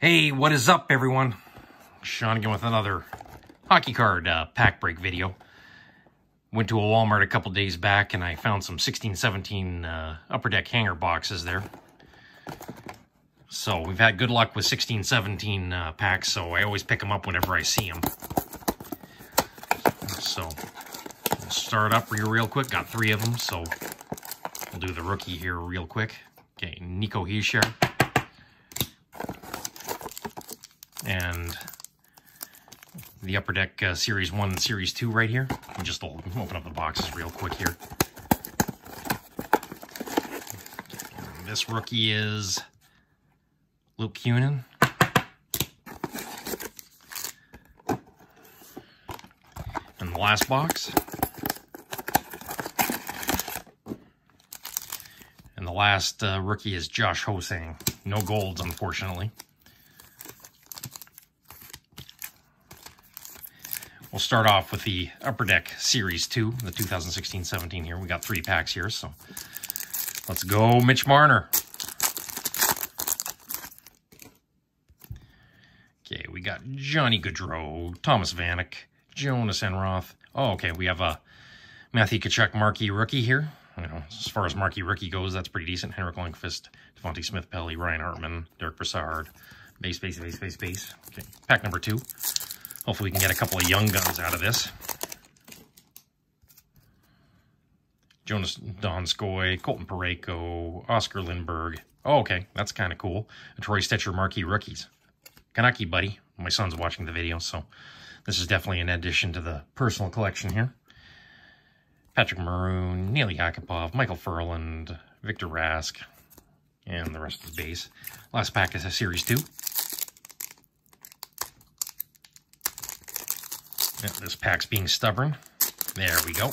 Hey, what is up, everyone? Shaun again with another hockey card uh, pack break video. Went to a Walmart a couple days back and I found some 1617 uh, Upper Deck hanger boxes there. So we've had good luck with 1617 uh, packs, so I always pick them up whenever I see them. So we'll start up real, real quick. Got three of them, so we'll do the rookie here real quick. Okay, Nico Hischier. And the Upper Deck uh, Series 1 and Series 2 right here. I'll just open up the boxes real quick here. This rookie is Luke Kunin. And the last box. And the last uh, rookie is Josh Ho-Sang. No golds, unfortunately. We'll start off with the Upper Deck Series 2, the 2016-17 here. We got three packs here, so let's go Mitch Marner. Okay, we got Johnny Gaudreau, Thomas Vanek, Jonas Enroth. Oh, okay, we have a Matthew Tkachuk marquee rookie here. You know, as far as marquee rookie goes, that's pretty decent. Henrik Lundqvist, Devante Smith-Pelly, Ryan Hartman, Derick Brassard. Base, base, base, base, base. Okay, pack number two. Hopefully we can get a couple of young guns out of this. Joonas Donskoi, Colton Parayko, Oscar Lindberg. Oh, okay. That's kind of cool. Troy Stecher marquee rookies. Kanaki, buddy. My son's watching the video, so this is definitely an addition to the personal collection here. Patrick Maroon, Nail Yakupov, Michael Ferland, Victor Rask, and the rest of the base. Last pack is a Series 2. This pack's being stubborn. There we go.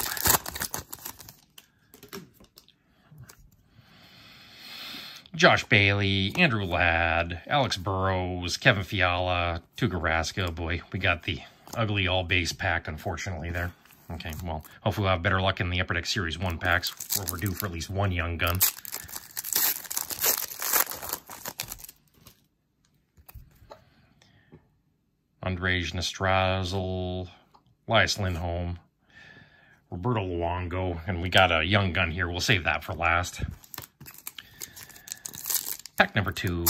Josh Bailey, Andrew Ladd, Alex Burrows, Kevin Fiala, Tuukka Rask. Oh boy, we got the ugly all-base pack, unfortunately, there. Okay, well, hopefully we'll have better luck in the Upper Deck Series 1 packs, where we're due for at least one young gun. Andrej Nestrasil, Elias Lindholm, Roberto Luongo, and we got a young gun here. We'll save that for last. Pack number two.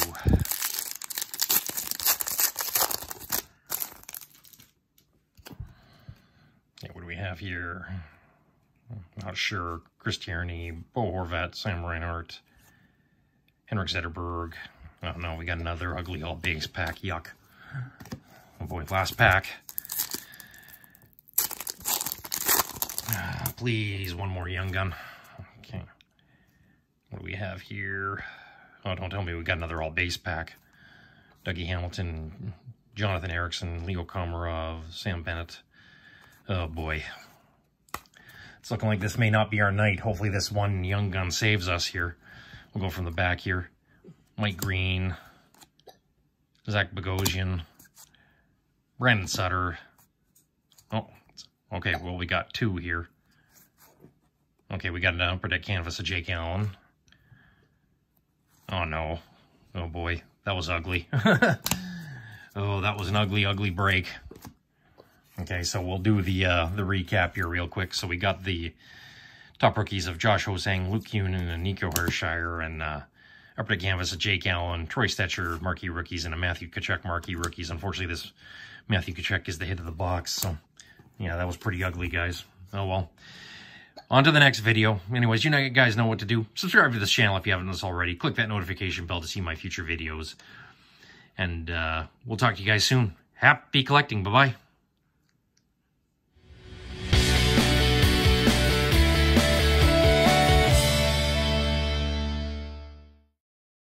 Yeah, what do we have here? Not sure. Chris Tierney, Bo Horvat, Sam Reinhart, Henrik Zetterberg. Oh no, we got another ugly all base pack. Yuck. Boy, last pack. Ah, please, one more young gun. Okay. What do we have here? Oh, don't tell me we got another all base pack. Dougie Hamilton, Jonathan Ericsson, Leo Komarov, Sam Bennett. Oh boy. It's looking like this may not be our night. Hopefully this one young gun saves us here. We'll go from the back here. Mike Green, Zach Bogosian, Brandon Sutter. Oh, okay, well, we got two here. Okay, we got an upper deck canvas of Jake Allen. Oh, no. Oh, boy. That was ugly. oh, that was an ugly, ugly break. Okay, so we'll do the uh, the recap here real quick. So we got the top rookies of Josh Ho-Sang, Luke Kunin, and Nico Hischier, and uh, upper deck canvas of Jake Allen, Troy Stecher, marquee rookies, and a Matthew Tkachuk marquee rookies. Unfortunately, this Matthew Tkachuk is the hit of the box. So, yeah, that was pretty ugly, guys. Oh, well. On to the next video. Anyways, you, guys know what to do. Subscribe to this channel if you haven't already. Click that notification bell to see my future videos. And uh, we'll talk to you guys soon. Happy collecting. Bye-bye.